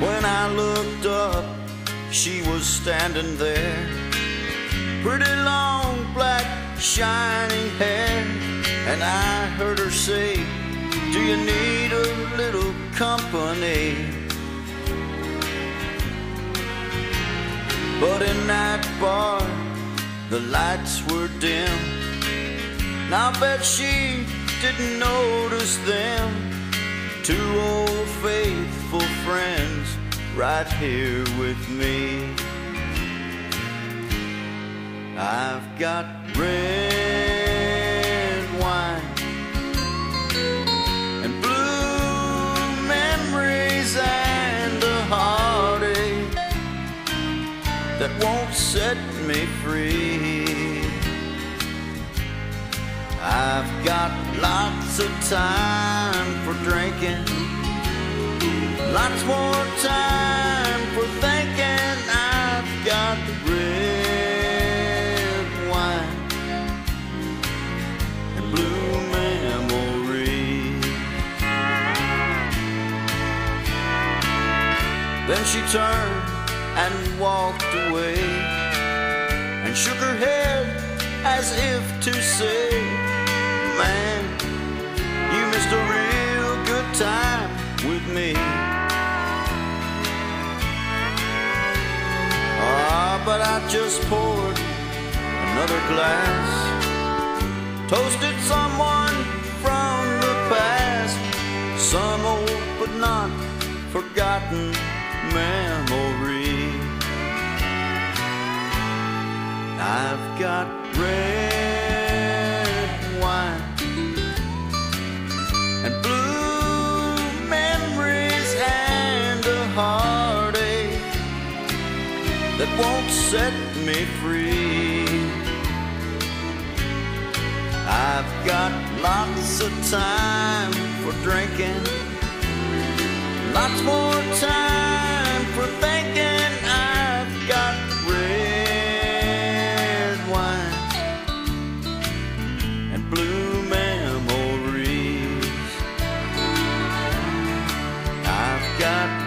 When I looked up, she was standing there. Pretty long, black, shining hair. And I heard her say, Do you need a little company? But in that bar, the lights were dim. And I bet she didn't notice them. Two old right here with me. I've got red wine and blue memories and a heartache that won't set me free. I've got lots of time for drinking, lots more Then she turned and walked away and shook her head as if to say, Man, you missed a real good time with me. Ah, but I just poured another glass, toasted someone from the past, some old but not forgotten memory. I've got red wine and blue memories and a heartache that won't set me free. I've got lots of time for drinking, lots more time not